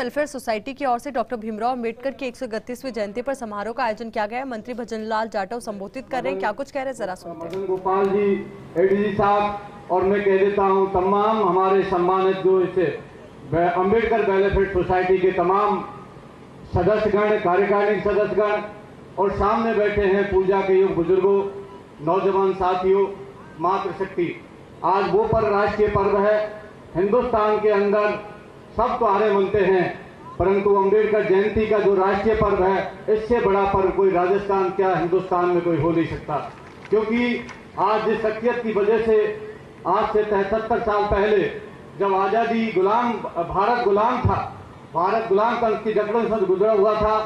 Welfare society की ओर से doctor Bhimrao Ambedkar की एक जयंती पर समारोह का आयोजन किया गया मंत्री भजन लाल जाटव संबोधित कर रहे हैं। क्या कुछ कह रहे हैं? जरा सुनते मदन गोपाल जी एडीजी साहब, और मैं कह देता हूँ, तमाम हमारे सम्मानित जो इसे अंबेडकर वेलफेयर सोसाइटी के तमाम सदस्यगण कार्यकारिणी सदस्यगण, और सामने बैठे हैं पूजा के युग बुज़ुर्गों, नौजवान साथियों, मातृशक्ति। आज वो पर्व राष्ट्रीय पर्व है। हिंदुस्तान के अंदर सब त्योहारे मनते हैं, परंतु अंबेडकर जयंती का जो राष्ट्रीय पर्व है, इससे बड़ा पर्व कोई राजस्थान, क्या हिंदुस्तान में कोई हो नहीं सकता। क्योंकि आज जिस शख्सियत की वजह से, आज से तिहत्तर साल पहले, जब आज़ादी गुलाम, भारत गुलाम था, भारत गुलाम पंथ की जकड़ों से गुजरा हुआ था,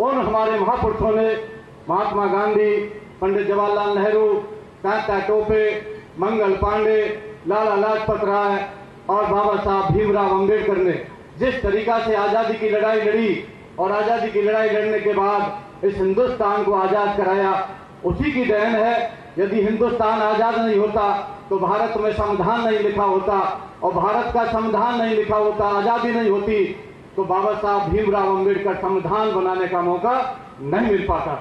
उन हमारे महापुरुषों ने, महात्मा गांधी, पंडित जवाहरलाल नेहरू कांता टोपे, मंगल पांडे, लाला लाजपत राय और बाबा साहब भीमराव अंबेडकर ने जिस तरीका से आज़ादी की लड़ाई लड़ी और आज़ादी की लड़ाई लड़ने के बाद इस हिंदुस्तान को आज़ाद कराया, उसी की देन है, यदि हिंदुस्तान आज़ाद नहीं होता तो भारत में संविधान नहीं लिखा होता और भारत का संविधान नहीं लिखा होता, आज़ादी नहीं होती तो बाबा साहब भीमराव अंबेडकर संविधान बनाने का मौका नहीं मिल पाता।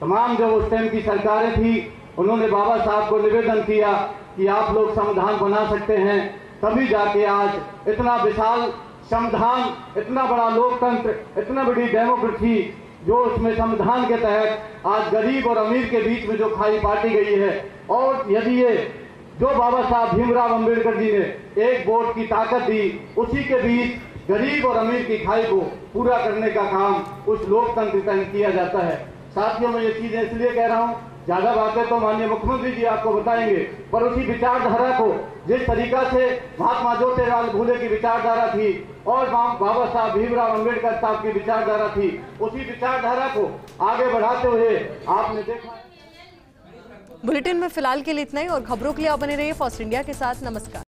तमाम जो उस टाइम की सरकारें थी, उन्होंने बाबा साहब को निवेदन किया कि आप लोग संविधान बना सकते हैं तभी जाके आज इतना विशाल संविधान, इतना बड़ा लोकतंत्र, इतना बड़ी डेमोक्रेसी जो उसमें संविधान के तहत आज गरीब और अमीर के बीच में जो खाई बांटी गई है। और यदि ये जो बाबा साहब भीमराव अंबेडकर जी ने एक वोट की ताकत दी, उसी के बीच गरीब और अमीर की खाई को पूरा करने का काम उस लोकतंत्र तहत किया जाता है। साथियों, में ये चीज़ें इसलिए कह रहा हूँ, ज़्यादा बातें तो माननीय मुख्यमंत्री जी आपको बताएँगे, पर उसी विचारधारा को जिस तरीका से महात्मा ज्योतिलाल भूले की विचारधारा थी और बाबा साहब भीमराव अंबेडकर साहब की विचारधारा थी, उसी विचारधारा को आगे बढ़ाते हुए आपने देखा बुलेटिन में फ़िलहाल के लिए इतना ही, और खबरों के लिए आप बने रहिए फ़र्स्ट इंडिया के साथ। नमस्कार।